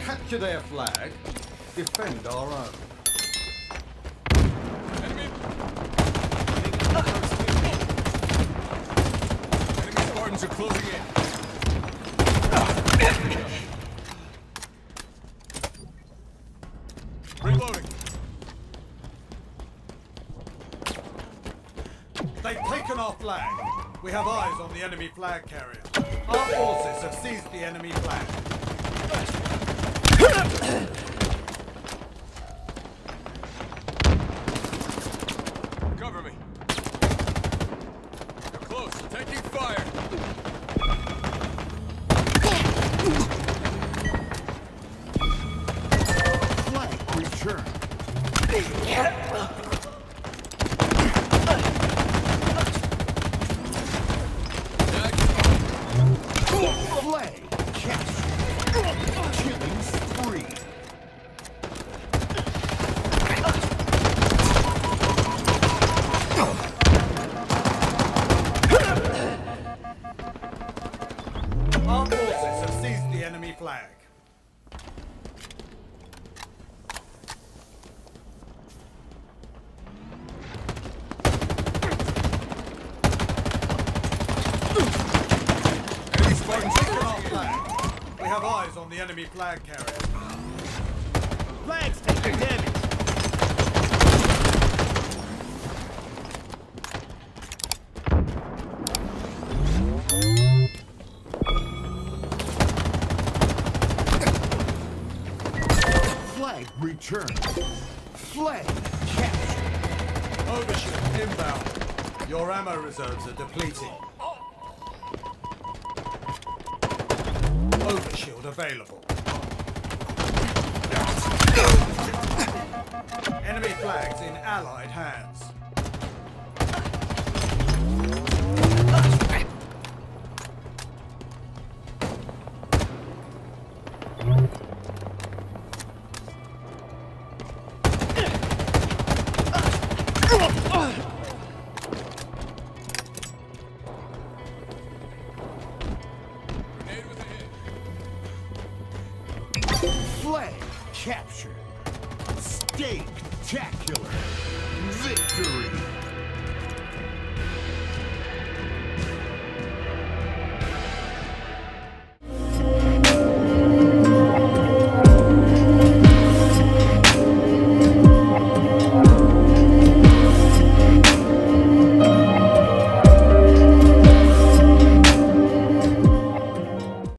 Capture their flag. Defend our own. Enemy. Enemy Spartans are closing in. Reloading. They've taken our flag. We have eyes on the enemy flag carrier. Our forces have seized the enemy flag. Cover me. They're close. Taking fire. Flag flag. Enemy Spartans Taken our flag. We have eyes on the enemy flag carrier. Flag returned. Flag captured. Overshield inbound. Your ammo reserves are depleting. Overshield available. Enemy flags in Allied hands. Flag captured. Stake tacular.